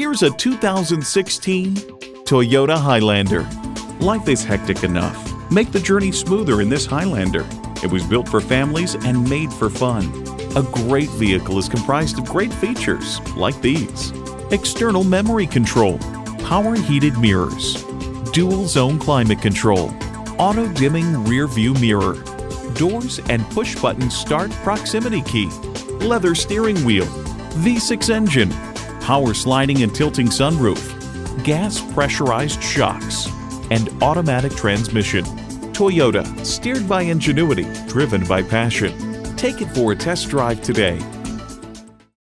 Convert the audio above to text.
Here's a 2016 Toyota Highlander. Life is hectic enough. Make the journey smoother in this Highlander. It was built for families and made for fun. A great vehicle is comprised of great features like these. External memory control, power heated mirrors, dual zone climate control, auto dimming rear view mirror, doors and push button start proximity key, leather steering wheel, V6 engine, power sliding and tilting sunroof, gas pressurized shocks, and automatic transmission. Toyota, steered by ingenuity, driven by passion. Take it for a test drive today.